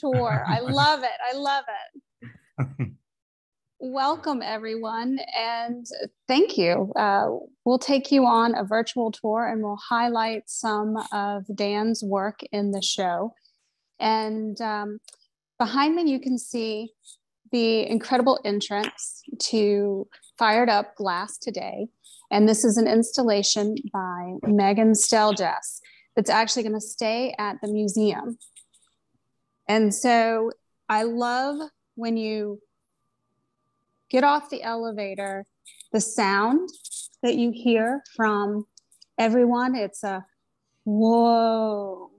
tour. I love it. I love it. Welcome, everyone, and thank you. Uh, we'll take you on a virtual tour and we'll highlight some of Dan's work in the show. And um, behind me, you can see the incredible entrance to Fired Up Glass Today. And this is an installation by Megan Stelljes that's actually going to stay at the museum. And so I love when you get off the elevator, the sound that you hear from everyone, it's a whoa.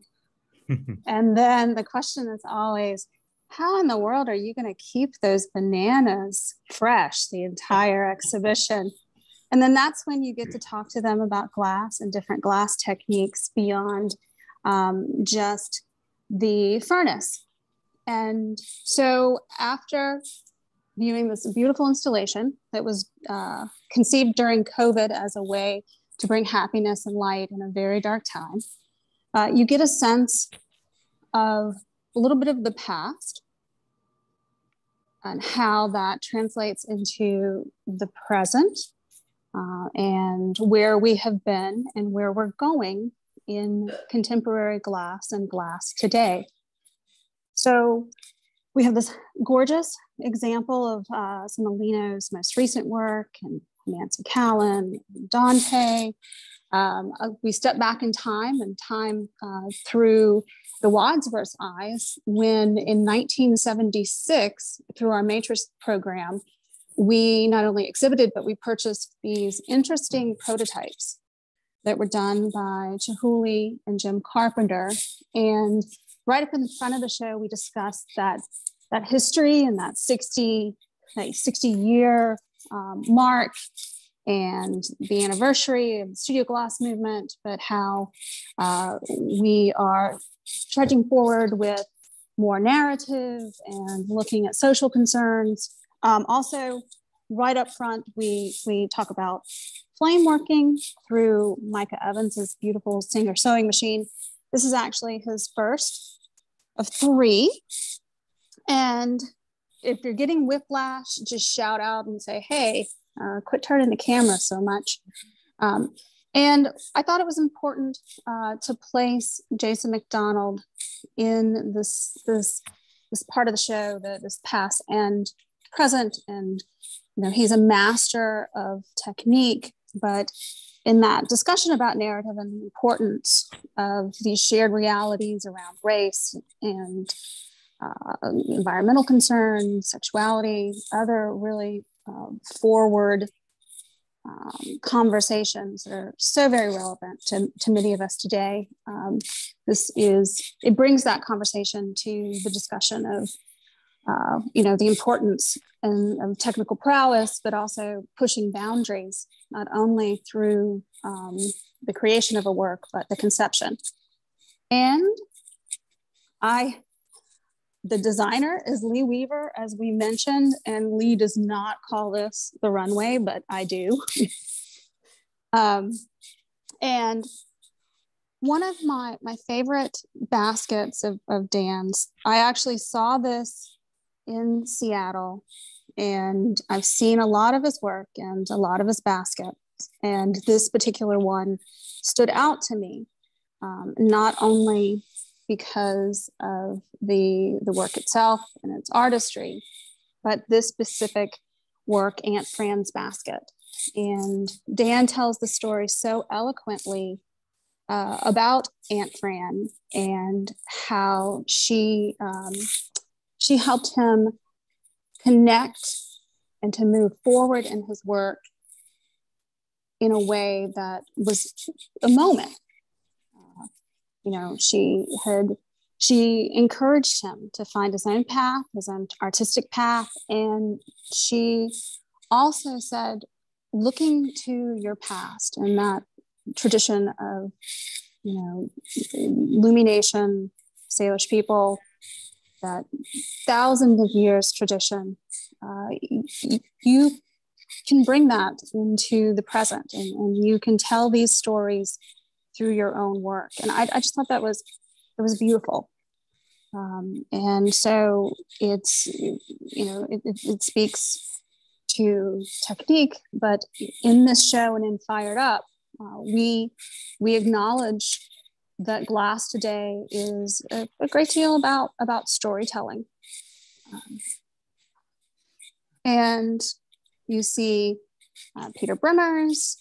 and then the question is always, how in the world are you going to keep those bananas fresh the entire exhibition? And then that's when you get to talk to them about glass and different glass techniques beyond um, just the furnace. And so after viewing this beautiful installation that was uh, conceived during COVID as a way to bring happiness and light in a very dark time, uh, you get a sense of a little bit of the past and how that translates into the present uh, and where we have been and where we're going in contemporary glass and glass today. So we have this gorgeous example of uh, some of most recent work and Nancy Callan, Dante. Um, uh, we step back in time and time uh, through the Wadsworth eyes when in 1976, through our Matrix program, we not only exhibited, but we purchased these interesting prototypes that were done by Chihuly and Jim Carpenter. And right up in the front of the show, we discussed that, that history and that 60, like 60 year um, mark and the anniversary of the studio glass movement, but how uh, we are trudging forward with more narrative and looking at social concerns. Um, also, right up front, we, we talk about flame working through Micah Evans's beautiful Singer sewing machine. This is actually his first of three. And if you're getting whiplash, just shout out and say, hey, uh, quit turning the camera so much. Um, and I thought it was important uh, to place Jason McDonald in this, this, this part of the show, the, this past and present. And, you know, he's a master of technique, but in that discussion about narrative and the importance of these shared realities around race and uh, environmental concerns, sexuality, other really um, forward um, conversations that are so very relevant to, to many of us today. Um, this is, it brings that conversation to the discussion of, uh, you know, the importance and, of technical prowess, but also pushing boundaries, not only through um, the creation of a work, but the conception. And I the designer is Lee Weaver, as we mentioned, and Lee does not call this the runway, but I do. um, and one of my my favorite baskets of, of Dan's, I actually saw this in Seattle, and I've seen a lot of his work and a lot of his baskets, and this particular one stood out to me. Um, not only because of the, the work itself and its artistry, but this specific work, Aunt Fran's Basket. And Dan tells the story so eloquently uh, about Aunt Fran and how she um, she helped him connect and to move forward in his work in a way that was a moment. Uh, you know, she had she encouraged him to find his own path, his own artistic path, and she also said, looking to your past and that tradition of, you know, Lummi Nation, Salish people, that thousands of years tradition, uh, you can bring that into the present and, and you can tell these stories through your own work. And I, I just thought that was, it was beautiful. Um, and so it's, you know, it, it, it, speaks to technique, but in this show and in Fired Up, uh, we, we acknowledge that glass today is a, a great deal about, about storytelling. Um, and you see uh, Peter Bremers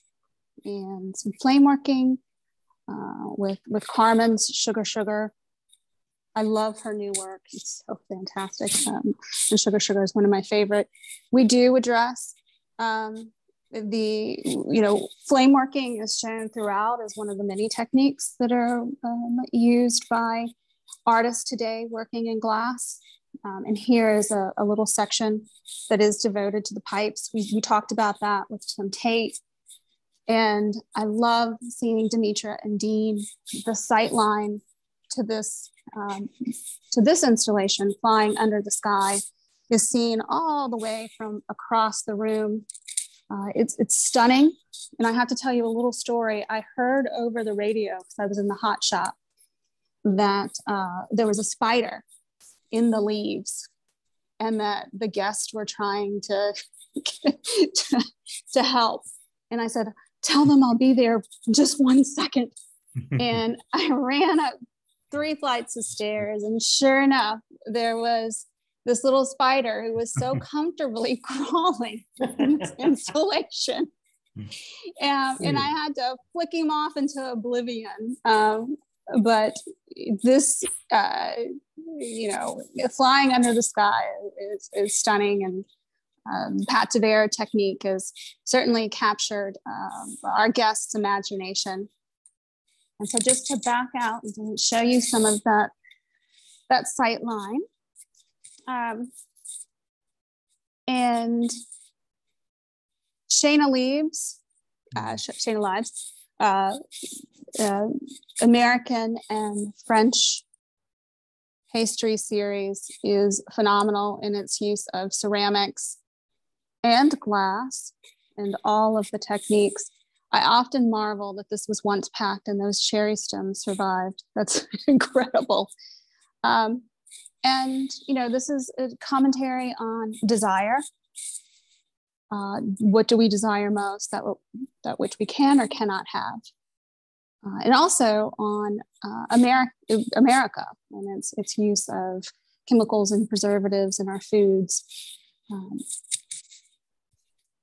and some flame working uh, with, with Carmen's Sugar Sugar I love her new work. It's so fantastic. Um, and Sugar Sugar is one of my favorite. We do address um, the, you know, flame working is shown throughout as one of the many techniques that are um, used by artists today working in glass. Um, and here is a, a, little section that is devoted to the pipes. We, we talked about that with Tim Tate. And I love seeing Demetra and Dean, the sight line to this um, to this installation, Flying Under the Sky, is seen all the way from across the room. Uh, it's, it's stunning. And I have to tell you a little story. I heard over the radio, because I was in the hot shop, that uh, there was a spider in the leaves and that the guests were trying to, to, to help. And I said, Tell them I'll be there just one second. and I ran up three flights of stairs. And sure enough, there was this little spider who was so comfortably crawling in this installation. Um, and I had to flick him off into oblivion. Um, but this, uh, you know, flying under the sky is, is stunning. And um, pâte de verre technique has certainly captured um, our guests' imagination. And so just to back out and show you some of that, that sight line. Um, and Shayna Leaves, uh, Shayna Leib's, uh, uh, American and French pastry series is phenomenal in its use of ceramics and glass and all of the techniques I often marvel that this was once packed and those cherry stems survived. That's incredible. Um, and, you know, this is a commentary on desire. Uh, what do we desire most that, that which we can or cannot have? Uh, and also on uh, America, America and its, its use of chemicals and preservatives in our foods. Um,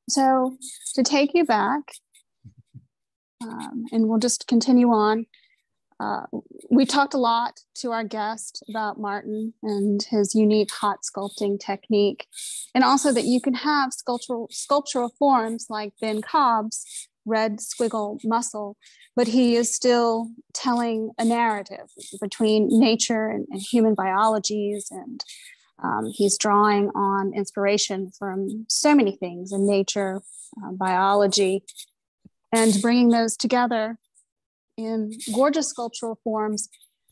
so to take you back um, and we'll just continue on. Uh, we talked a lot to our guest about Martin and his unique hot sculpting technique, and also that you can have sculptural sculptural forms like Ben Cobb's red squiggle muscle, but he is still telling a narrative between nature and, and human biologies, and um, he's drawing on inspiration from so many things in nature, uh, biology, and bringing those together in gorgeous sculptural forms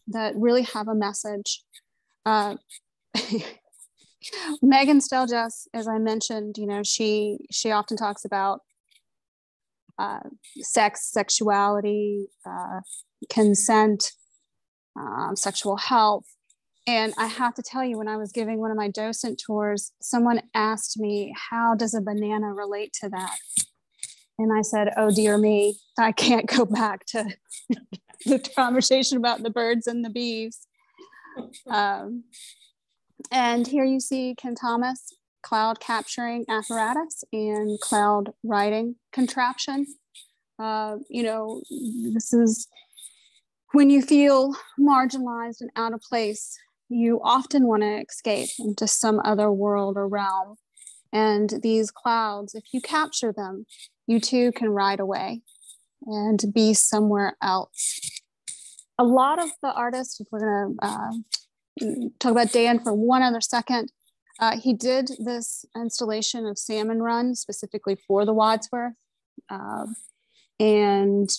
that really have a message. Uh, Megan Stelljes, as I mentioned, you know, she she often talks about uh, sex, sexuality, uh, consent, um, sexual health. And I have to tell you, when I was giving one of my docent tours, someone asked me, How does a banana relate to that? And I said, Oh, dear me, I can't go back to the conversation about the birds and the bees. Um, and here you see Ken Thomas cloud capturing apparatus and cloud writing contraption. Uh, you know, this is when you feel marginalized and out of place, you often want to escape into some other world or realm. And these clouds, if you capture them, you too can ride away and be somewhere else. A lot of the artists, if we're going to uh, talk about Dan for one other second, uh, he did this installation of Salmon Run specifically for the Wadsworth. Uh, and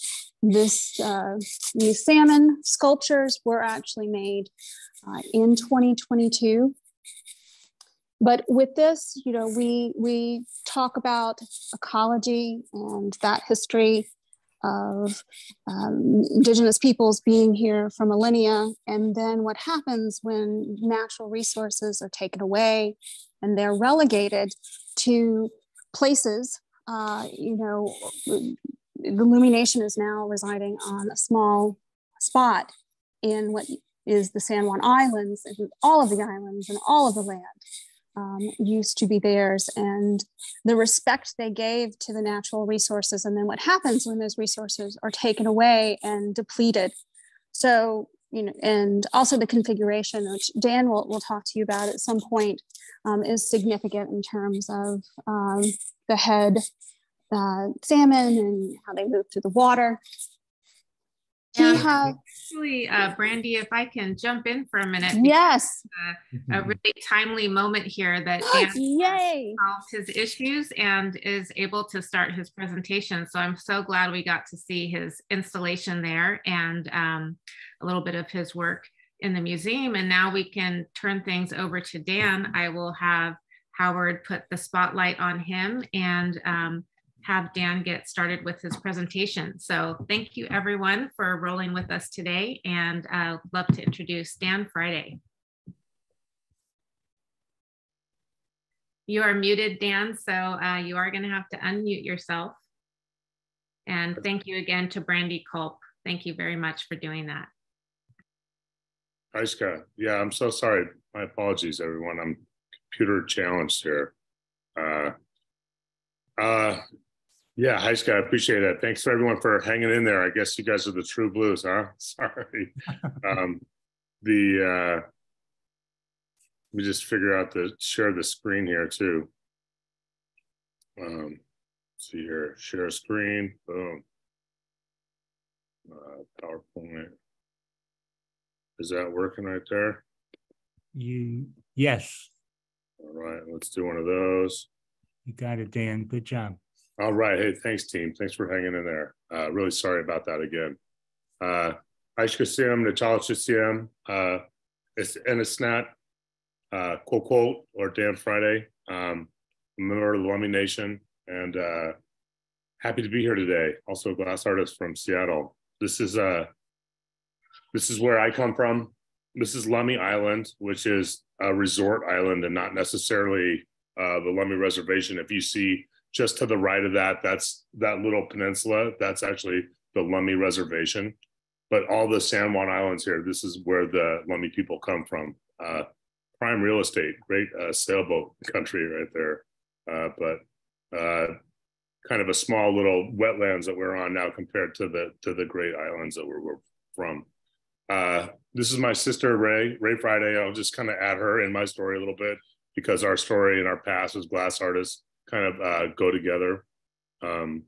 this uh, these salmon sculptures were actually made uh, in 2022 but with this you know we we talk about ecology and that history of um, indigenous peoples being here for millennia. And then what happens when natural resources are taken away and they're relegated to places, uh, you know, the Lummi Nation is now residing on a small spot in what is the San Juan Islands, and all of the islands and all of the land um, used to be theirs and the respect they gave to the natural resources and then what happens when those resources are taken away and depleted. So you know and also the configuration which dan will, will talk to you about at some point um, is significant in terms of um, the head uh, salmon and how they move through the water do have actually, uh, Brandy, if I can jump in for a minute? Yes. Uh, a really timely moment here that Dan Yay. solved his issues and is able to start his presentation. So I'm so glad we got to see his installation there and um, a little bit of his work in the museum. And now we can turn things over to Dan. I will have Howard put the spotlight on him and um, have Dan get started with his presentation. So thank you everyone for rolling with us today and I'd uh, love to introduce Dan Friday. You are muted, Dan, so uh, you are gonna have to unmute yourself. And thank you again to Brandy Culp. Thank you very much for doing that. Hi, Scott. Yeah, I'm so sorry. My apologies, everyone. I'm computer challenged here. Uh, uh, yeah, hi Scott. I appreciate that. Thanks for everyone for hanging in there. I guess you guys are the true blues, huh? Sorry. um, the uh, let me just figure out the share the screen here too. Um, see here, share screen. Boom. Uh, PowerPoint. Is that working right there? You yes. All right, let's do one of those. You got it, Dan. Good job. All right. Hey, thanks, team. Thanks for hanging in there. Uh, really sorry about that again. Uh, Aishkasiam, Nachalachasiam, uh, and it's not quote, quote, or Dan Friday. Um, member of the Lummi Nation, and uh, happy to be here today. Also, a glass artist from Seattle. This is uh, this is where I come from. This is Lummi Island, which is a resort island and not necessarily uh, the Lummi Reservation. If you see just to the right of that, that's that little peninsula. That's actually the Lummi Reservation. But all the San Juan Islands here, this is where the Lummi people come from. Uh, prime real estate, great uh, sailboat country right there. Uh, but uh, kind of a small little wetlands that we're on now compared to the to the great islands that we're, we're from. Uh, this is my sister Ray, Ray Friday. I'll just kind of add her in my story a little bit because our story and our past as glass artists kind of uh, go together. Um,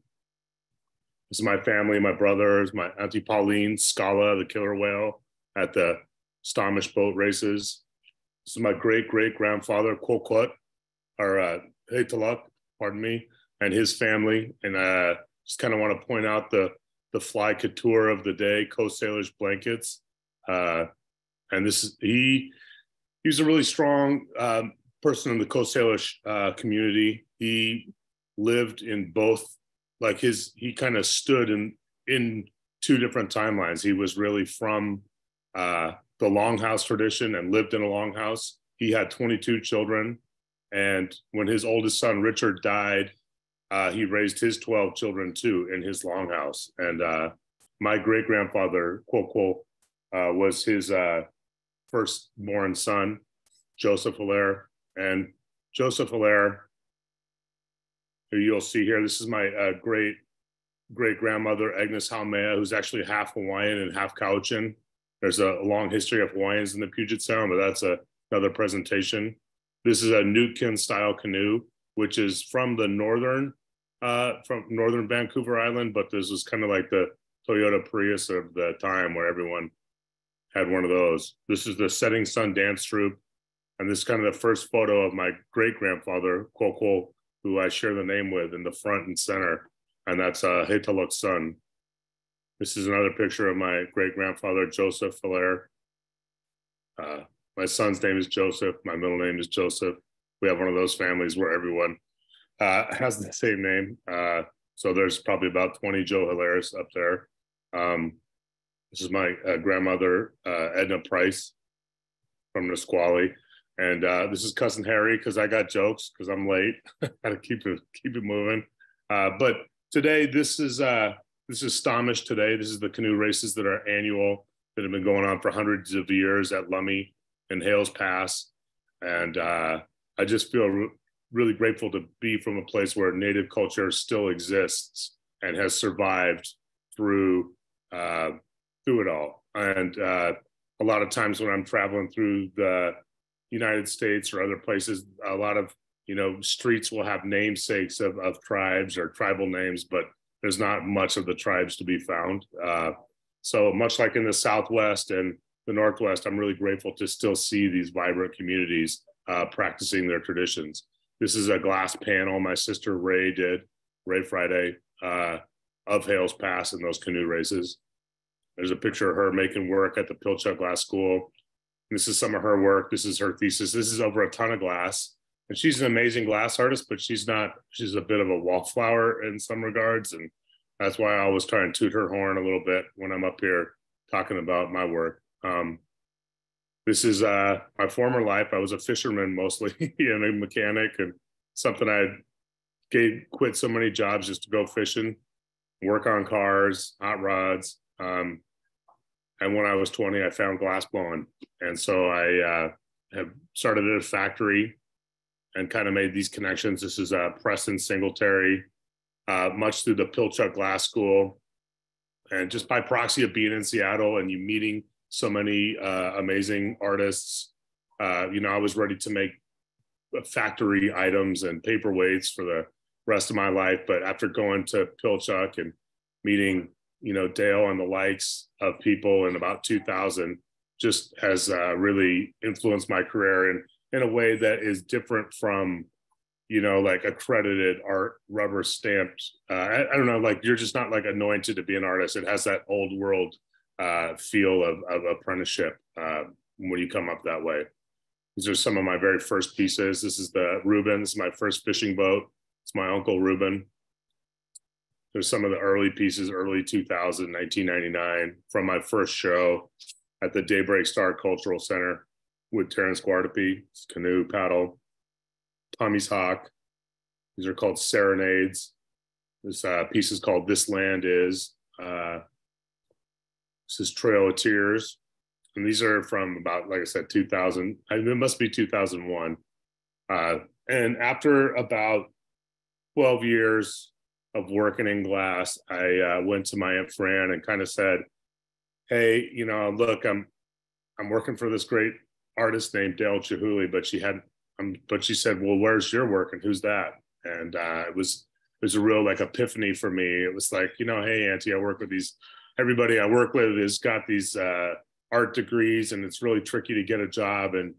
this is my family, my brothers, my auntie Pauline, Scala, the killer whale at the Stommish boat races. This is my great great grandfather, Kokot, or uh, Heitaluk, pardon me, and his family. And uh, just kind of want to point out the the fly couture of the day, Coast Salish blankets. Uh, and this is he. He's a really strong um, person in the Coast Salish uh, community. He lived in both, like his, he kind of stood in in two different timelines. He was really from uh, the longhouse tradition and lived in a longhouse. He had 22 children, and when his oldest son Richard died, uh, he raised his 12 children too in his longhouse. And uh, my great grandfather, Quoquo, uh, was his uh, firstborn son, Joseph Hilaire, and Joseph Hilaire, you'll see here, this is my uh, great great grandmother, Agnes Haumea, who's actually half Hawaiian and half Cowichan. There's a long history of Hawaiians in the Puget Sound, but that's a, another presentation. This is a Nootkin style canoe, which is from the northern, uh, from northern Vancouver Island, but this was kind of like the Toyota Prius of the time where everyone had one of those. This is the Setting Sun Dance Troupe. And this is kind of the first photo of my great grandfather, Koko, who I share the name with in the front and center. And that's uh, Heitaluk's son. This is another picture of my great grandfather, Joseph Hilaire. Uh, my son's name is Joseph. My middle name is Joseph. We have one of those families where everyone uh, has the same name. Uh, So there's probably about 20 Joe Hilairs up there. Um, this is my uh, grandmother, uh, Edna Price from Nisqually. And uh, this is cousin Harry because I got jokes because I'm late. Got to keep it keep it moving. Uh, but today, this is uh, this is Stommish today. This is the canoe races that are annual that have been going on for hundreds of years at Lummi and Hales Pass. And uh, I just feel re- really grateful to be from a place where Native culture still exists and has survived through uh, through it all. And uh, a lot of times when I'm traveling through the United States or other places, a lot of you know streets will have namesakes of, of tribes or tribal names, but there's not much of the tribes to be found. Uh, so much like in the Southwest and the Northwest, I'm really grateful to still see these vibrant communities uh, practicing their traditions. This is a glass panel my sister Ray did, Ray Friday, uh, of Hales Pass and those canoe races. There's a picture of her making work at the Pilchuck Glass School. This is some of her work. This is her thesis. This is over a ton of glass. And she's an amazing glass artist, but she's not, she's a bit of a wallflower in some regards. And that's why I always try and toot her horn a little bit when I'm up here talking about my work. Um, this is uh, my former life. I was a fisherman mostly and a mechanic and something I gave, quit so many jobs just to go fishing, work on cars, hot rods. Um, and when I was 20, I found glass blowing. And so I uh, have started at a factory and kind of made these connections. This is uh, Preston Singletary, uh, much through the Pilchuck Glass School. And just by proxy of being in Seattle and you meeting so many uh, amazing artists, uh, you know, I was ready to make factory items and paperweights for the rest of my life. But after going to Pilchuck and meeting you know Dale and the likes of people in about 2000 just has uh, really influenced my career in in a way that is different from you know like accredited art rubber stamped uh, I, I, don't know like you're just not like anointed to be an artist. It has that old world uh, feel of, of apprenticeship uh, when you come up that way. These are some of my very first pieces. This is the is my first fishing boat. It's my uncle Reuben there's some of the early pieces, early 2000, 1999, from my first show at the Daybreak Star Cultural Center with Terrence Guardipee, canoe, paddle, tomahawk. These are called serenades. This uh, piece is called This Land Is. Uh, this is Trail of Tears. And these are from about, like I said, 2000. It must be 2001. Uh, and after about 12 years of working in glass, I uh, went to my aunt Fran and kind of said, "Hey, you know, look, I'm I'm working for this great artist named Dale Chihuly, but she had, um, but she said, well, where's your work and who's that?" And uh, it was it was a real like epiphany for me. It was like, you know, hey, Auntie, I work with these. Everybody I work with has got these uh, art degrees, and it's really tricky to get a job. And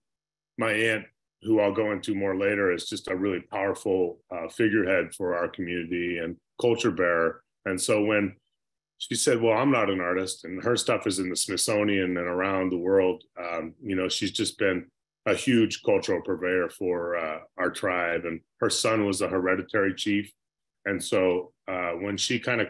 my aunt who I'll go into more later, is just a really powerful uh, figurehead for our community and culture bearer. And so when she said, "Well, I'm not an artist," and her stuff is in the Smithsonian and around the world, um, you know, she's just been a huge cultural purveyor for uh, our tribe. And her son was a hereditary chief, and so uh, when she kind of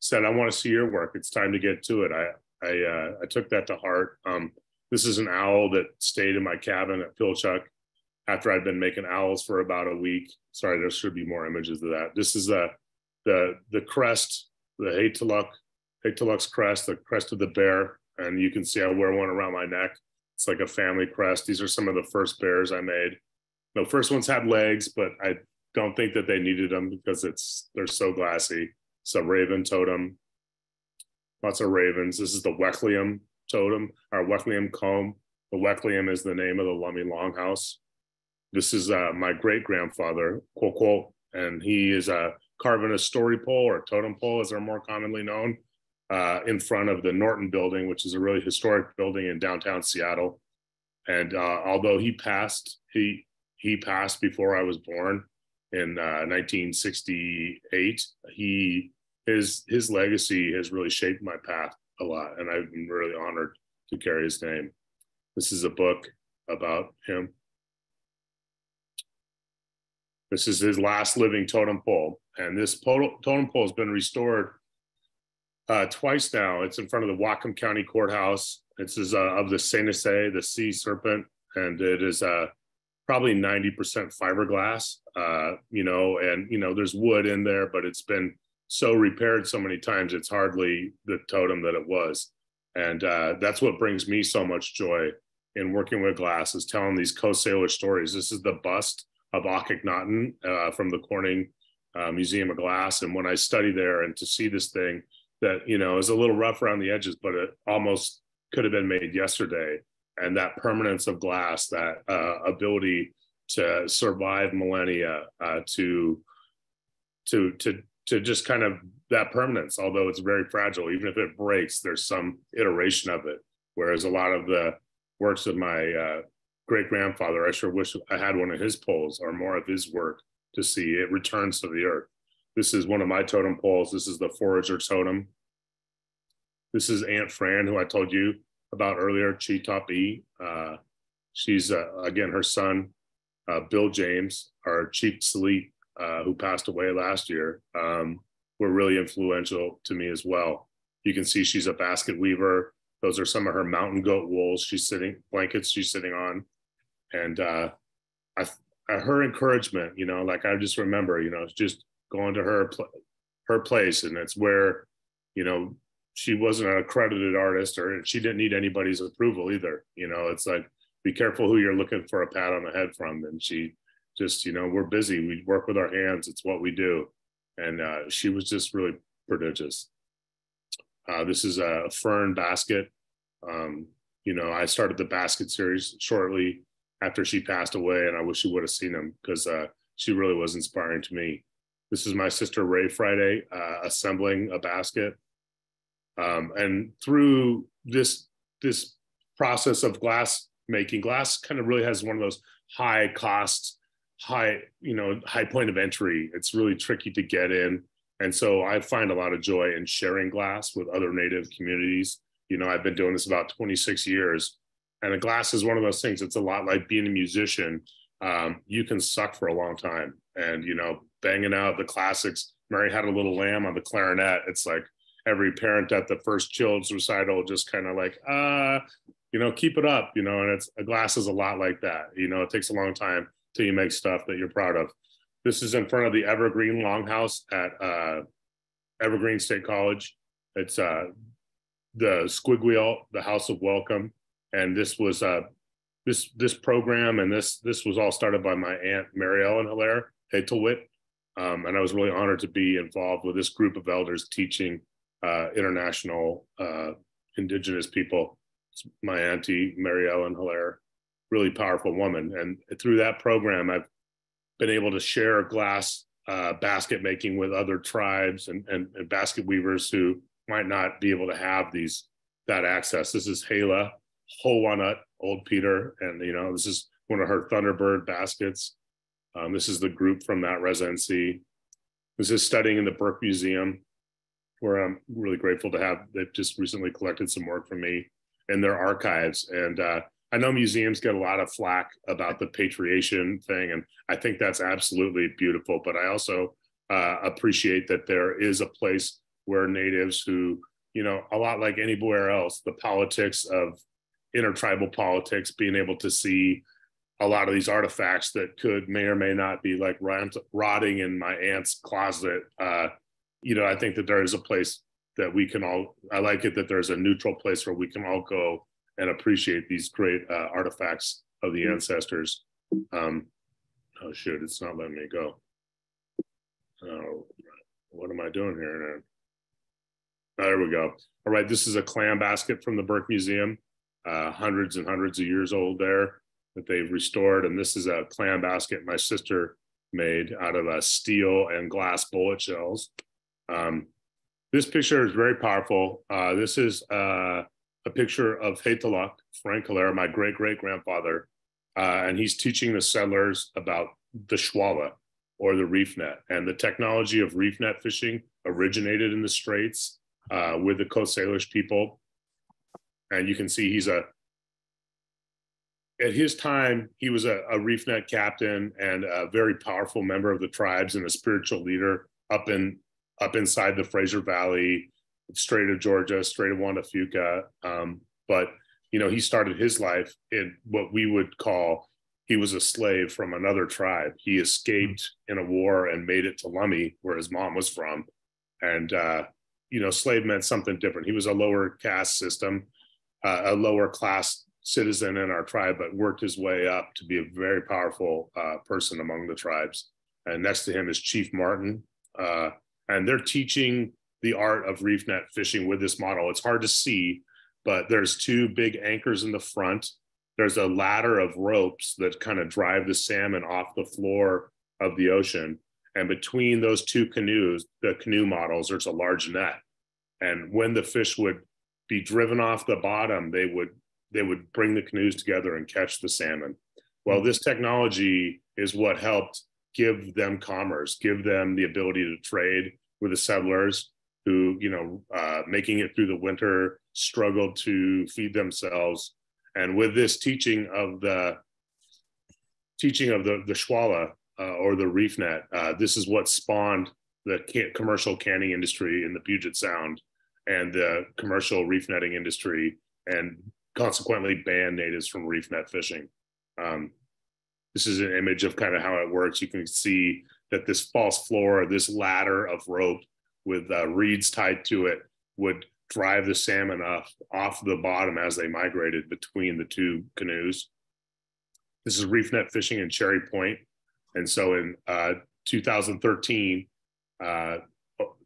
said, "I want to see your work. It's time to get to it," I I, uh, I took that to heart. Um, this is an owl that stayed in my cabin at Pilchuck after I'd been making owls for about a week. Sorry, there should be more images of that. This is a the the crest, the Haytiluk, Haytiluk's crest, the crest of the bear, and you can see I wear one around my neck. It's like a family crest. These are some of the first bears I made. The first ones had legs, but I don't think that they needed them because it's they're so glassy. A raven totem. Lots of ravens. This is the Wecklium totem, our Wecklium comb. The Wecklium is the name of the Lummi Longhouse. This is uh, my great grandfather, Quoquo, and he is uh, carving a story pole or totem pole, as they're more commonly known, uh, in front of the Norton Building, which is a really historic building in downtown Seattle. And uh, although he passed, he he passed before I was born in 1968. Uh, he his his legacy has really shaped my path a lot, and I've been really honored to carry his name. This is a book about him. This is his last living totem pole. And this totem pole has been restored uh, twice now. It's in front of the Whatcom County Courthouse. This is uh, of the Senese, the sea serpent, and it is uh, probably 90% fiberglass, uh, you know, and, you know, there's wood in there, but it's been so repaired so many times, it's hardly the totem that it was. And uh, that's what brings me so much joy in working with glass is telling these Coast Salish stories. This is the bust of Akhenaten uh, from the Corning uh, Museum of Glass. And when I study there and to see this thing that, you know, is a little rough around the edges, but it almost could have been made yesterday. And that permanence of glass, that uh, ability to survive millennia, uh, to, to, to, to just kind of that permanence, although it's very fragile, even if it breaks, there's some iteration of it. Whereas a lot of the works of my uh, great grandfather, I sure wish I had one of his poles or more of his work to see it returns to the earth. This is one of my totem poles. This is the forager totem. This is Aunt Fran, who I told you about earlier, Chi Top E. Uh, she's, uh, again, her son, uh, Bill James, our chief Sleep, uh, who passed away last year, um, were really influential to me as well. You can see she's a basket weaver. Those are some of her mountain goat wools she's sitting, blankets she's sitting on. And uh, I, her encouragement, you know, like I just remember, you know, just going to her, her place and it's where, you know, she wasn't an accredited artist or she didn't need anybody's approval either. You know, it's like, be careful who you're looking for a pat on the head from. And she just, you know, we're busy. We work with our hands. It's what we do. And uh, she was just really prodigious. Uh, this is a fern basket. Um, you know, I started the basket series shortly after she passed away, and I wish you would have seen them because uh, she really was inspiring to me. This is my sister Ray Friday uh, assembling a basket. Um, and through this this process of glass making, glass kind of really has one of those high cost, high you know high point of entry. It's really tricky to get in, and so I find a lot of joy in sharing glass with other Native communities. You know, I've been doing this about 26 years, and a glass is one of those things. It's a lot like being a musician. Um, you can suck for a long time, and you know, banging out the classics. Mary had a little lamb on the clarinet. It's like every parent at the first child's recital just kind of like, uh, you know, keep it up, you know, and it's a glass is a lot like that. You know, it takes a long time till you make stuff that you're proud of. This is in front of the Evergreen Longhouse at uh, Evergreen State College. It's uh, the Squigwheel, the House of Welcome, and this was uh, this this program and this this was all started by my aunt Mary Ellen Hilaire Haytelwit, um, and I was really honored to be involved with this group of elders teaching uh, international uh, indigenous people. My auntie Mary Ellen Hilaire, really powerful woman, and through that program, I've been able to share glass uh, basket making with other tribes and, and, and, basket weavers who might not be able to have these that access. This is Hala Howanut, Old Peter, and you know this is one of her Thunderbird baskets. Um, this is the group from that residency. This is studying in the Burke Museum, where I'm really grateful to have. They've just recently collected some work from me in their archives, and uh, I know museums get a lot of flack about the patriation thing, and I think that's absolutely beautiful. But I also uh, appreciate that there is a place where natives who, you know, a lot like anywhere else, the politics of intertribal politics, being able to see a lot of these artifacts that could may or may not be like rotting in my aunt's closet. Uh, you know, I think that there is a place that we can all. I like it that there's a neutral place where we can all go and appreciate these great uh, artifacts of the mm-hmm. ancestors. Um, oh shoot, it's not letting me go. Oh, what am I doing here? Oh, there we go. All right, this is a clam basket from the Burke Museum, uh, hundreds and hundreds of years old there that they've restored. And this is a clam basket my sister made out of uh, steel and glass bullet shells. Um, this picture is very powerful. Uh, this is uh, a picture of Haytaluk, Frank Hilaire, my great great grandfather, uh, and he's teaching the settlers about the Shwala or the reef net. And the technology of reef net fishing originated in the Straits with the Coast Salish people. And you can see he's a, at his time, he was a, a reef net captain and a very powerful member of the tribes and a spiritual leader up in up inside the Fraser Valley, Strait of Georgia, Strait of Juan de Fuca. Um, but you know, he started his life in what we would call he was a slave from another tribe. He escaped in a war and made it to Lummi, where his mom was from. And uh, you know, slave meant something different. He was a lower caste system, uh, a lower class citizen in our tribe, but worked his way up to be a very powerful uh, person among the tribes. And next to him is Chief Martin. Uh, and they're teaching the art of reef net fishing with this model. It's hard to see, but there's two big anchors in the front. There's a ladder of ropes that kind of drive the salmon off the floor of the ocean. And between those two canoes, the canoe models, there's a large net. And when the fish would be driven off the bottom, they would they would bring the canoes together and catch the salmon. Well, this technology is what helped give them commerce, give them the ability to trade with the settlers who, you know, uh, making it through the winter, struggled to feed themselves. And with this teaching of the teaching of the the Shwala uh, or the reef net, uh, this is what spawned the can- commercial canning industry in the Puget Sound and the commercial reef netting industry, and consequently banned natives from reef net fishing. Um, this is an image of kind of how it works. You can see that this false floor, this ladder of rope with uh, reeds tied to it, would drive the salmon off off the bottom as they migrated between the two canoes. This is reef net fishing in Cherry Point, and so in uh, 2013, uh,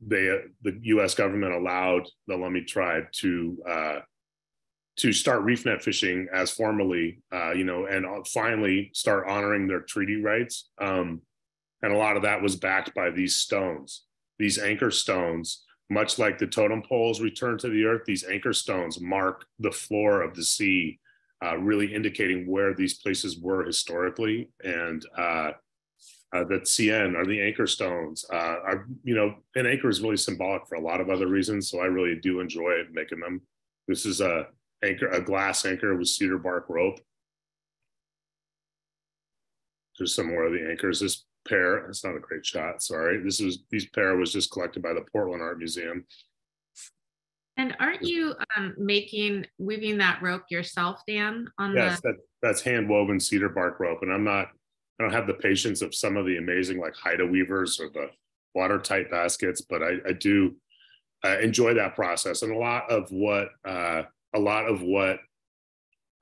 they the U.S. government allowed the Lummi tribe to uh, to start reef net fishing as formally, uh, you know, and finally start honoring their treaty rights. Um, and a lot of that was backed by these stones, these anchor stones, much like the totem poles return to the earth. These anchor stones mark the floor of the sea, uh, really indicating where these places were historically. And uh, that CN are the anchor stones. Uh, are, you know, an anchor is really symbolic for a lot of other reasons. So I really do enjoy making them. This is a anchor, a glass anchor with cedar bark rope. There's some more of the anchors. This pair, it's not a great shot, sorry. This is, these pair was just collected by the Portland Art Museum. And aren't you um, making, weaving that rope yourself, Dan? On yes, the... that, that's hand woven cedar bark rope. And I'm not, I don't have the patience of some of the amazing like Haida weavers or the watertight baskets, but I, I do uh, enjoy that process. And a lot of what uh, a lot of what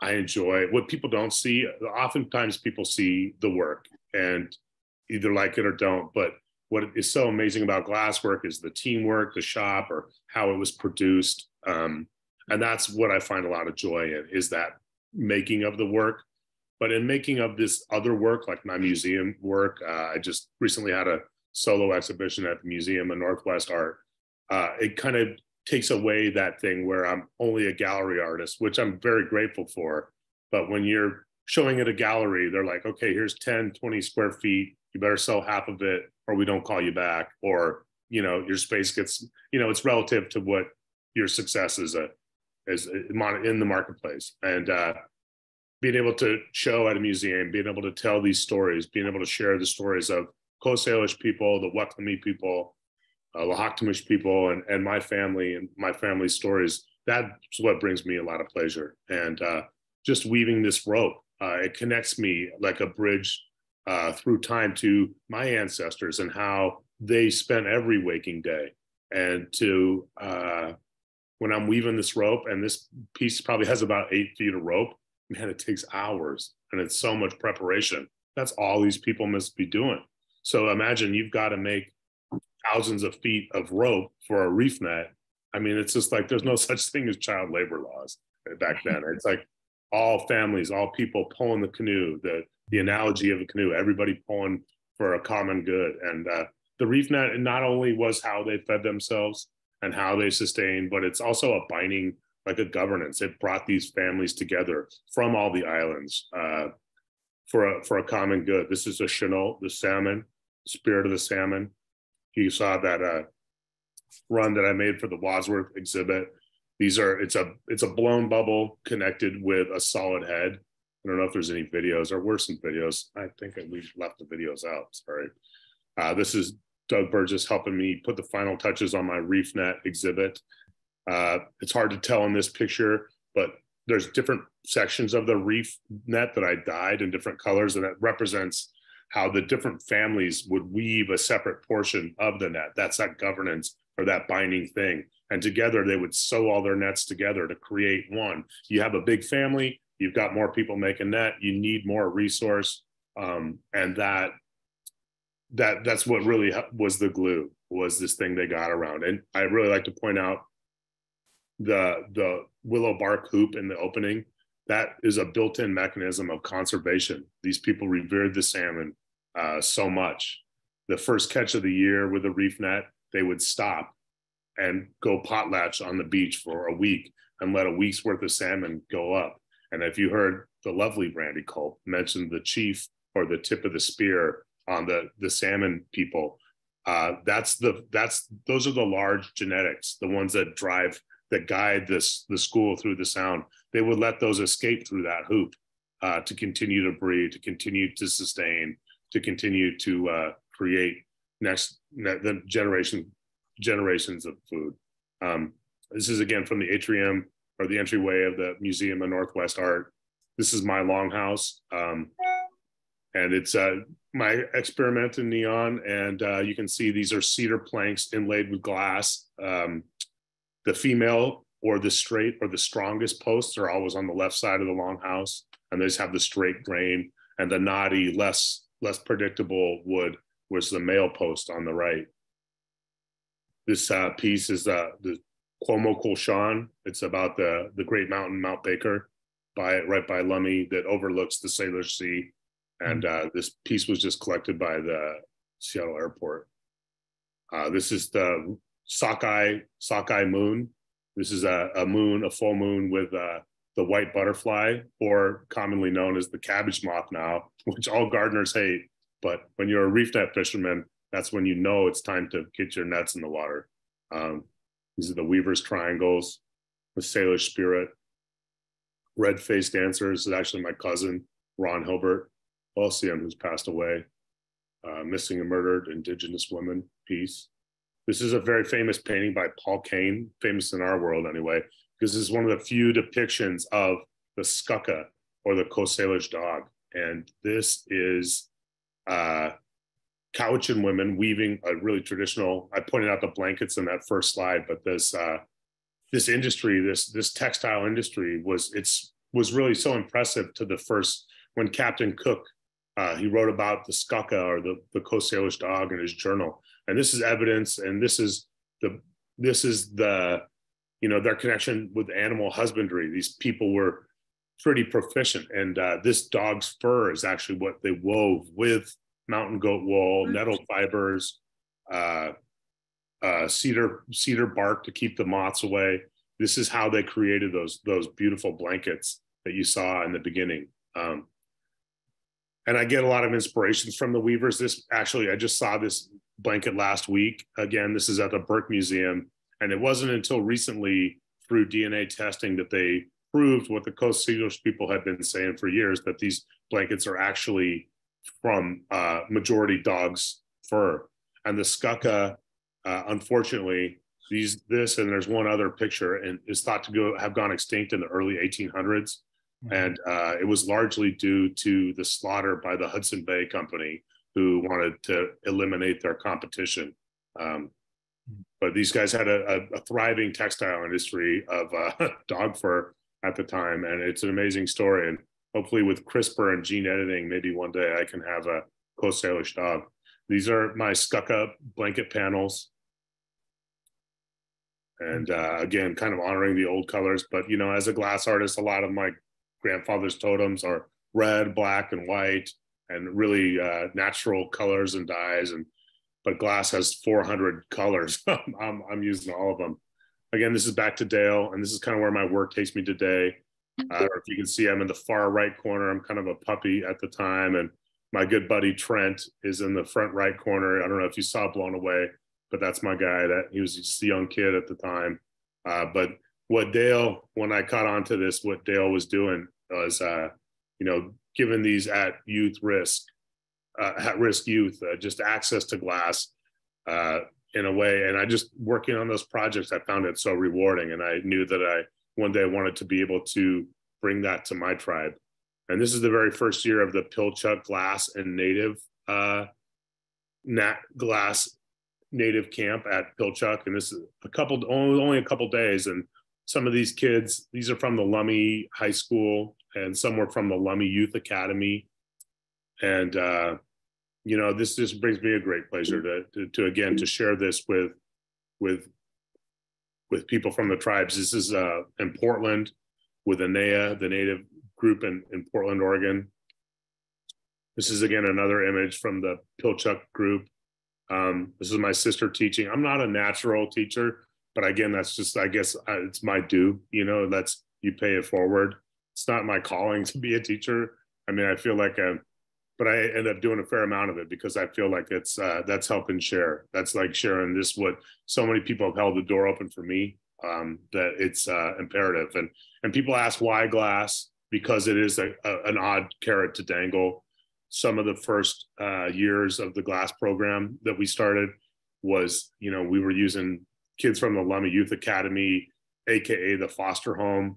I enjoy, what people don't see, oftentimes people see the work and either like it or don't. But what is so amazing about glasswork is the teamwork, the shop, or how it was produced. Um, and that's what I find a lot of joy in is that making of the work. But in making of this other work, like my museum work, uh, I just recently had a solo exhibition at the Museum of Northwest Art. Uh, it kind of takes away that thing where I'm only a gallery artist, which I'm very grateful for. But when you're showing at a gallery, they're like, okay, here's 10, 20 square feet. You better sell half of it or we don't call you back. Or, you know, your space gets, you know, it's relative to what your success is a, is in the marketplace. And uh, being able to show at a museum, being able to tell these stories, being able to share the stories of Coast Salish people, the Wecklemy people, uh, Lahakhtamish people and, and my family and my family's stories, that's what brings me a lot of pleasure. And uh, just weaving this rope, uh, it connects me like a bridge uh, through time to my ancestors and how they spent every waking day. And to uh, when I'm weaving this rope, and this piece probably has about eight feet of rope, man, it takes hours and it's so much preparation. That's all these people must be doing. So imagine you've got to make thousands of feet of rope for a reef net. I mean, it's just like there's no such thing as child labor laws back then. It's like all families, all people pulling the canoe, the the analogy of a canoe, everybody pulling for a common good. And uh, the reef net not only was how they fed themselves and how they sustained, but it's also a binding, like a governance. It brought these families together from all the islands uh, for a for a common good. This is a Chenault, the salmon, spirit of the salmon you saw that uh, run that I made for the Wadsworth exhibit. These are it's a it's a blown bubble connected with a solid head. I don't know if there's any videos or were some videos. I think we left the videos out. Sorry. Uh, this is Doug Burgess helping me put the final touches on my reef net exhibit. Uh, it's hard to tell in this picture, but there's different sections of the reef net that I dyed in different colors, and that represents how the different families would weave a separate portion of the net. That's that governance or that binding thing. And together they would sew all their nets together to create one. You have a big family, you've got more people making net, you need more resource. Um, and that that that's what really was the glue was this thing they got around. And I really like to point out the the willow bark hoop in the opening that is a built-in mechanism of conservation. These people revered the salmon uh, so much. The first catch of the year with a reef net, they would stop and go potlatch on the beach for a week and let a week's worth of salmon go up. And if you heard the lovely Brandy Culp mention the chief or the tip of the spear on the the salmon people, uh, that's the that's those are the large genetics, the ones that drive that guide this the school through the sound. They would let those escape through that hoop uh, to continue to breed, to continue to sustain, to continue to uh, create next the generation generations of food. Um, this is again from the atrium or the entryway of the Museum of Northwest Art. This is my longhouse. Um, and it's uh, my experiment in neon. And uh, you can see these are cedar planks inlaid with glass. Um, the female or the straight or the strongest posts are always on the left side of the longhouse. And they just have the straight grain and the knotty, less, less predictable wood was the male post on the right. This uh, piece is uh, the Koma Kulshan. It's about the, the great mountain, Mount Baker, by right by Lummi that overlooks the Salish Sea. And uh, this piece was just collected by the Seattle airport. Uh, this is the sockeye, sockeye moon. This is a, a moon, a full moon with uh, the white butterfly, or commonly known as the cabbage moth now, which all gardeners hate. But when you're a reef net fisherman, that's when you know it's time to get your nets in the water. Um, these are the Weaver's Triangles, the Salish Spirit, Red Face Dancers is actually my cousin, Ron Hilbert, Osium, who's passed away, uh, Missing and Murdered Indigenous Women piece. This is a very famous painting by Paul Kane, famous in our world anyway, because this is one of the few depictions of the skukka or the Coast dog. And this is uh, Cowichan women weaving a really traditional. I pointed out the blankets in that first slide, but this uh, this industry, this this textile industry, was it's was really so impressive to the first when Captain Cook uh, he wrote about the skukka or the the Coast Salish dog in his journal, and this is evidence, and this is the this is the you know their connection with animal husbandry. These people were pretty proficient, and uh, this dog's fur is actually what they wove with mountain goat wool, mm-hmm. nettle fibers, uh, uh, cedar cedar bark to keep the moths away. This is how they created those those beautiful blankets that you saw in the beginning. Um, and I get a lot of inspirations from the weavers. This actually, I just saw this blanket last week. Again, this is at the Burke Museum, and it wasn't until recently through DNA testing that they proved what the Coast Salish people had been saying for years that these blankets are actually from uh, majority dogs fur. And the skukka, uh, unfortunately, these this and there's one other picture and is thought to go have gone extinct in the early 1800s, mm-hmm. And uh, it was largely due to the slaughter by the Hudson Bay Company, who wanted to eliminate their competition. Um, mm-hmm. but these guys had a, a, a thriving textile industry of uh, dog fur at the time, and it's an amazing story. And hopefully with CRISPR and gene editing, maybe one day I can have a Coast Salish dog. These are my skukka blanket panels. And uh, again, kind of honoring the old colors. But, you know, as a glass artist, a lot of my grandfather's totems are red, black, and white, and really uh, natural colors and dyes. And but glass has 400 colors. I'm, I'm using all of them. Again, this is back to Dale, and this is kind of where my work takes me today. Uh, or if you can see, I'm in the far right corner. I'm kind of a puppy at the time, and my good buddy Trent is in the front right corner. I don't know if you saw Blown Away, but that's my guy. That he was just a young kid at the time. Uh, but what Dale, when I caught on to this, what Dale was doing was, uh, you know, giving these at youth risk, uh, at risk youth, uh, just access to glass. uh, in a way. And I just working on those projects, I found it so rewarding. And I knew that I one day wanted to be able to bring that to my tribe. And this is the very first year of the Pilchuck Glass and Native uh, Nat Glass Native Camp at Pilchuck. And this is a couple, only, only a couple days. And some of these kids, these are from the Lummi High School and some were from the Lummi Youth Academy. And uh, you know, this just brings me a great pleasure to, to, to again to share this with with with people from the tribes. This is uh, in Portland with ANEA, the Native group in, in Portland, Oregon. This is again another image from the Pilchuck group. Um, this is my sister teaching. I'm not a natural teacher, but again, that's just I guess uh, it's my due. You know, that's you pay it forward. It's not my calling to be a teacher. I mean, I feel like I'm but I end up doing a fair amount of it because I feel like it's uh, that's helping share. That's like sharing this what so many people have held the door open for me um, that it's uh, imperative. And and people ask why glass because it is a, a, an odd carrot to dangle. Some of the first uh, years of the glass program that we started was you know we were using kids from the Lummi Youth Academy, aka the foster home.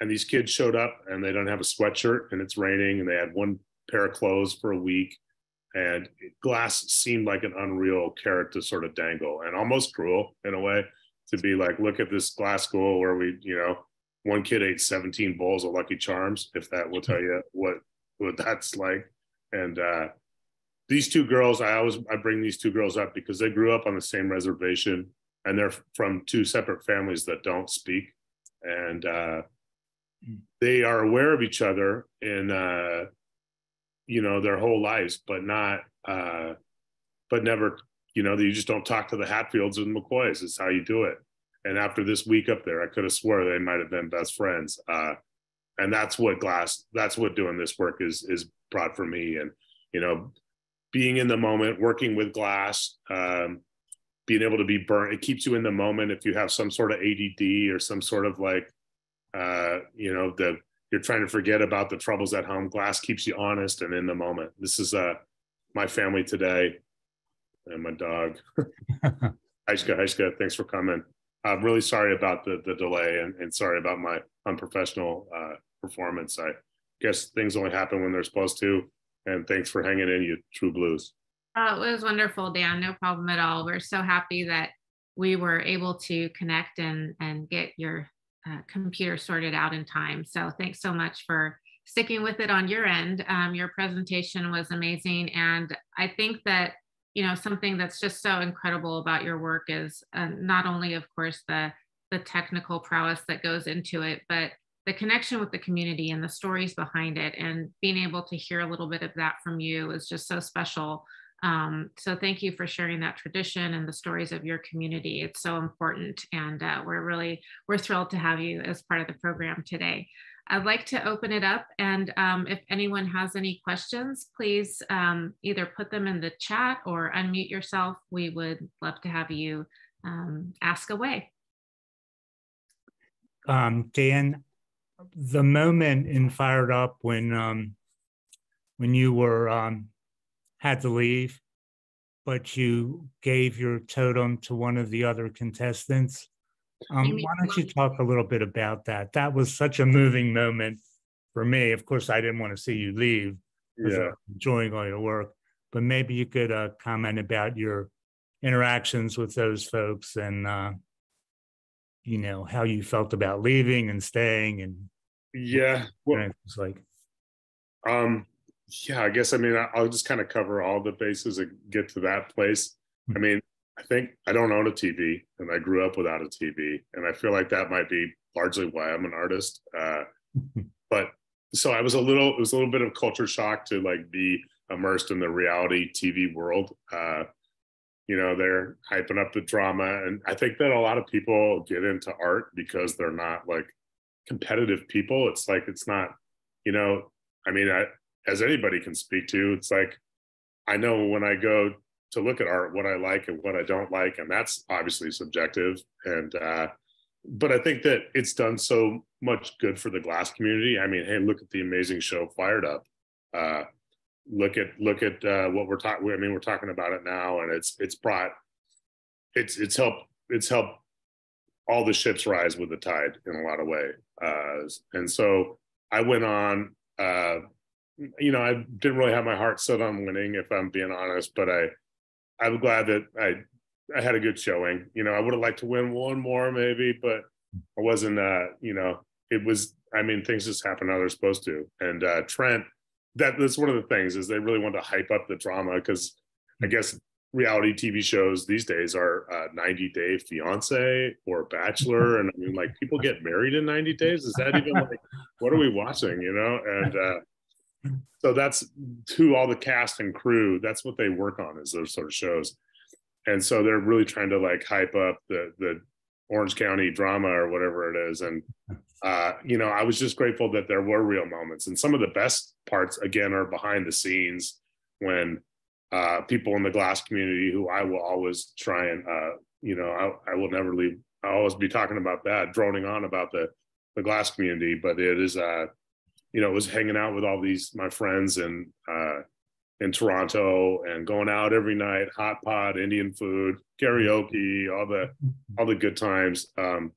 And these kids showed up and they don't have a sweatshirt and it's raining and they had one pair of clothes for a week. And glass seemed like an unreal carrot to sort of dangle and almost cruel in a way to be like, look at this glass school where we, you know, one kid ate 17 bowls of Lucky Charms, if that will tell you what what that's like. And uh, these two girls, I always I bring these two girls up because they grew up on the same reservation and they're from two separate families that don't speak. And uh, hmm. they are aware of each other in uh, you know their whole lives but not uh but never you know you just don't talk to the hatfields and the mccoys is how you do it and after this week up there i could have swore they might have been best friends uh and that's what glass that's what doing this work is is brought for me and you know being in the moment working with glass um being able to be burnt it keeps you in the moment if you have some sort of add or some sort of like uh you know the you're trying to forget about the troubles at home. Glass keeps you honest and in the moment. This is uh, my family today and my dog. Aishka, Aishka, thanks for coming. I'm really sorry about the, the delay and, and sorry about my unprofessional uh, performance. I guess things only happen when they're supposed to. And thanks for hanging in, you true blues. Oh, it was wonderful, Dan. No problem at all. We're so happy that we were able to connect and, and get your uh, computer sorted out in time. So thanks so much for sticking with it on your end. Um, your presentation was amazing. And I think that, you know, something that's just so incredible about your work is uh, not only, of course, the, the technical prowess that goes into it, but the connection with the community and the stories behind it and being able to hear a little bit of that from you is just so special um, so thank you for sharing that tradition and the stories of your community. It's so important and uh, we're really, we're thrilled to have you as part of the program today. I'd like to open it up and um, if anyone has any questions, please um, either put them in the chat or unmute yourself. We would love to have you um, ask away. Um, Dan, the moment in Fired Up when um, when you were had to leave, but you gave your totem to one of the other contestants. Um, why don't you talk a little bit about that? That was such a moving moment for me. Of course, I didn't want to see you leave. Yeah. enjoying all your work, but maybe you could uh, comment about your interactions with those folks and uh, you know how you felt about leaving and staying and yeah well, it's like um yeah, I guess I mean I'll just kind of cover all the bases and get to that place. I hmm. mean, I think I don't own a TV, and I grew up without a TV, and I feel like that might be largely why I'm an artist. Uh, but so I was a little, it was a little bit of culture shock to like be immersed in the reality TV world. Uh, you know, they're hyping up the drama, and I think that a lot of people get into art because they're not like competitive people. It's like it's not, you know, I mean, I as anybody can speak to, it's like I know when I go to look at art what I like and what I don't like, and that's obviously subjective. And uh, but I think that it's done so much good for the glass community. I mean, hey, look at the amazing show Fired Up. Uh, look at look at uh, what we're talking. I mean, we're talking about it now, and it's it's brought it's it's helped it's helped all the ships rise with the tide in a lot of way. Uh, and so I went on. Uh, you know, I didn't really have my heart set on winning, if I'm being honest. But I, I'm glad that I, I had a good showing. You know, I would have liked to win one more, maybe, but I wasn't. Uh, you know, it was. I mean, things just happen how they're supposed to. And uh, Trent, that that's one of the things is they really want to hype up the drama because I guess reality TV shows these days are uh, 90 Day Fiance or Bachelor, and I mean, like people get married in 90 days. Is that even like what are we watching? You know, and uh, so that's to all the cast and crew. That's what they work on is those sort of shows, and so they're really trying to like hype up the the Orange County drama or whatever it is, and uh, you know, I was just grateful that there were real moments, and some of the best parts again are behind the scenes when uh, people in the glass community who I will always try and, uh, you know, I, I, will never leave. I'll always be talking about that, droning on about the, the glass community, but it is, uh, you know, was hanging out with all these, my friends and, uh, in Toronto and going out every night, hot pot, Indian food, karaoke, all the, all the good times. Um,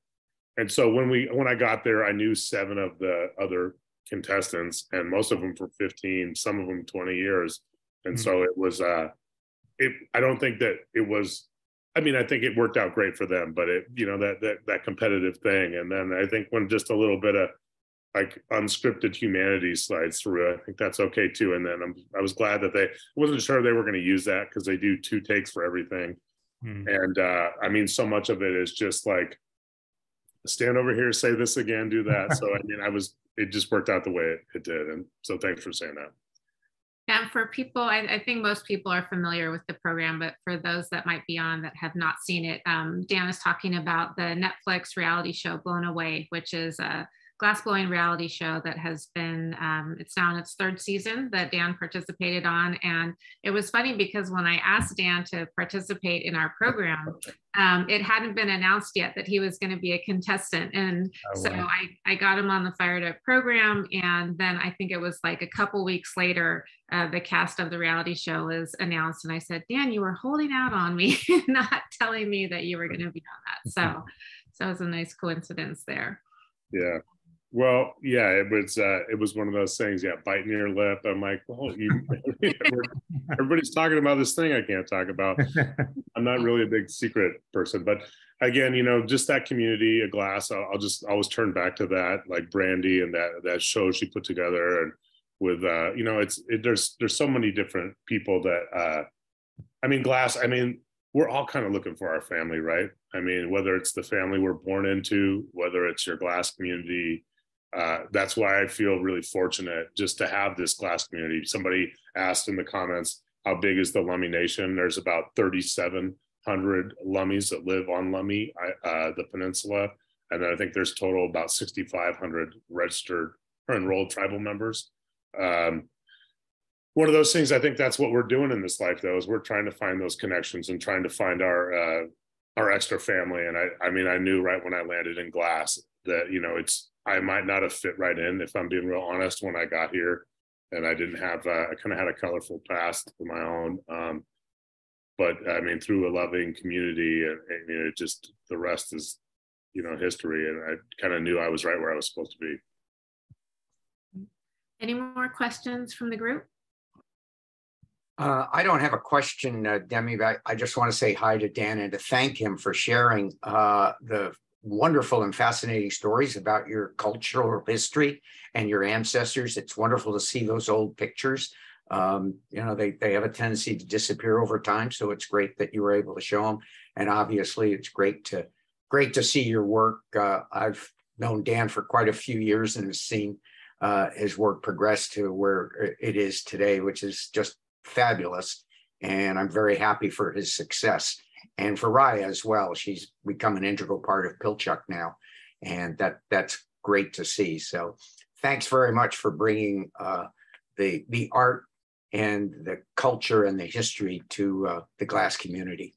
and so when we, when I got there, I knew seven of the other contestants and most of them for 15, some of them 20 years and mm-hmm. so it was uh it i don't think that it was i mean i think it worked out great for them but it you know that that that competitive thing and then i think when just a little bit of like unscripted humanity slides through i think that's okay too. And then I'm, i was glad that they wasn't sure they were going to use that because they do two takes for everything. Mm-hmm. and uh i mean so much of it is just like stand over here say this again do that. So i mean i was it just worked out the way it, it did. And so thanks for saying that. And for people, I, I, think most people are familiar with the program, but for those that might be on that have not seen it, um, Dan is talking about the Netflix reality show Blown Away, which is a glassblowing reality show that has been um, it's now in its third season that dan participated on. And it was funny because when i asked dan to participate in our program um, it hadn't been announced yet that he was going to be a contestant. And oh, so wow. I, I got him on the fired up program. And then i think it was like a couple weeks later uh, the cast of the reality show was announced. And i said dan you were holding out on me not telling me that you were going to be on that. So so it was a nice coincidence there. Yeah well, yeah, it was uh, it was one of those things. Yeah, biting your lip. I'm like, well, you, everybody's talking about this thing I can't talk about. I'm not really a big secret person, but again, you know, just that community, a glass. I'll, I'll just always turn back to that, like Brandy and that that show she put together, and with uh, you know, it's it, there's there's so many different people that. uh I mean, glass. I mean, we're all kind of looking for our family, right? I mean, whether it's the family we're born into, whether it's your glass community uh, that's why I feel really fortunate just to have this glass community. Somebody asked in the comments, how big is the Lummi Nation? There's about 3,700 Lummies that live on Lummi, uh, the peninsula. And then I think there's total about 6,500 registered or enrolled tribal members. Um, one of those things, I think that's what we're doing in this life, though, is we're trying to find those connections and trying to find our uh, our extra family. And I, I mean, I knew right when I landed in Glass that you know it's I might not have fit right in if I'm being real honest when I got here, and I didn't have uh, I kind of had a colorful past of my own. Um, but I mean, through a loving community, and, and you know, just the rest is you know history, and I kind of knew I was right where I was supposed to be. Any more questions from the group? Uh, I don't have a question, uh, Demi, but I just want to say hi to Dan and to thank him for sharing uh, the wonderful and fascinating stories about your cultural history and your ancestors. It's wonderful to see those old pictures. Um, you know, they, they have a tendency to disappear over time. So it's great that you were able to show them. And obviously it's great to great to see your work. Uh, I've known Dan for quite a few years and have seen uh, his work progress to where it is today, which is just fabulous. And I'm very happy for his success and for Raya as well. She's become an integral part of Pilchuck now, and that that's great to see. So, thanks very much for bringing uh, the the art and the culture and the history to uh, the glass community.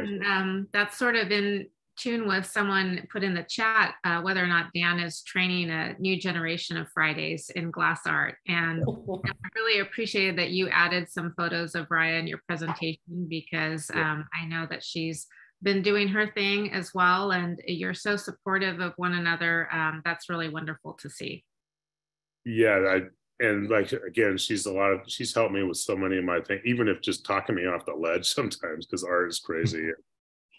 And um, that's sort of in tune with someone put in the chat uh, whether or not Dan is training a new generation of Fridays in glass art. And I really appreciated that you added some photos of Raya in your presentation because um, I know that she's been doing her thing as well. And you're so supportive of one another. Um, that's really wonderful to see. Yeah, I, and like again, she's a lot of she's helped me with so many of my things, even if just talking me off the ledge sometimes because art is crazy.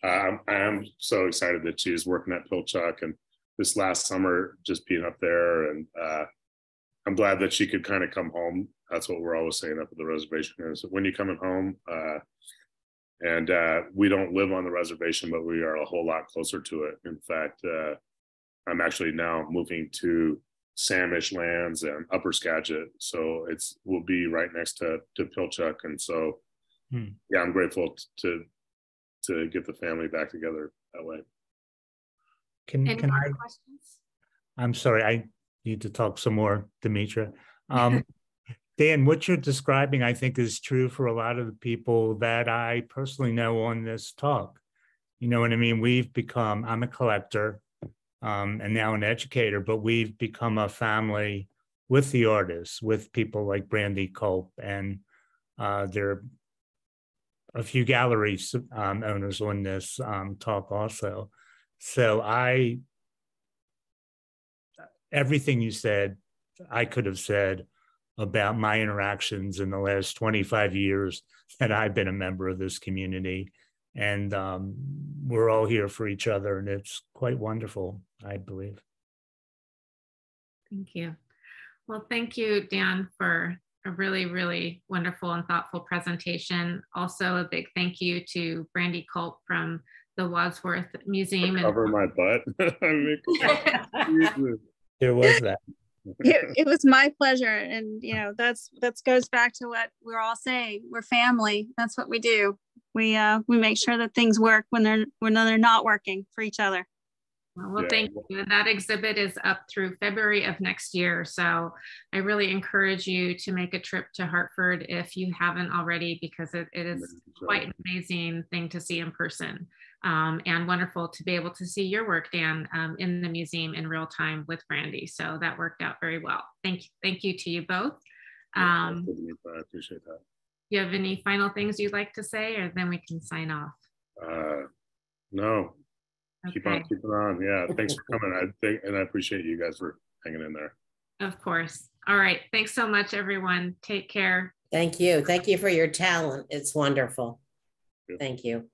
Um, I am so excited that she's working at Pilchuck and this last summer just being up there and uh, I'm glad that she could kind of come home. That's what we're always saying up at the reservation is when you coming home. Uh, and uh, we don't live on the reservation, but we are a whole lot closer to it. In fact, uh, I'm actually now moving to Samish lands and Upper Skagit, so it's will be right next to to Pilchuck, and so hmm. yeah, I'm grateful to to get the family back together that way. Can, Any can I, questions? I'm sorry, I need to talk some more, Demetra. Um, Dan, what you're describing, I think, is true for a lot of the people that I personally know on this talk. You know what I mean? We've become, I'm a collector um, and now an educator, but we've become a family with the artists, with people like Brandy Culp, and uh, there are a few gallery um, owners on this um, talk also. So I, everything you said, I could have said about my interactions in the last 25 years that I've been a member of this community. And um, we're all here for each other, and it's quite wonderful, I believe. Thank you. Well, thank you, Dan, for a really, really wonderful and thoughtful presentation. Also, a big thank you to Brandy Culp from the Wadsworth Museum. Cover and- my butt. there was that it, it, was my pleasure and you know that's that goes back to what we're all saying we're family that's what we do we uh we make sure that things work when they're when they're not working for each other well, thank you. And that exhibit is up through February of next year. So I really encourage you to make a trip to Hartford if you haven't already, because it, it is quite an amazing thing to see in person um, and wonderful to be able to see your work, Dan, um, in the museum in real time with Brandy. So that worked out very well. Thank you, thank you to you both. Um, I appreciate that. You have any final things you'd like to say, or then we can sign off? Uh, no. Okay. Keep on keeping on. Yeah. Thanks for coming. I think, and I appreciate you guys for hanging in there. Of course. All right. Thanks so much, everyone. Take care. Thank you. Thank you for your talent. It's wonderful. Thank you.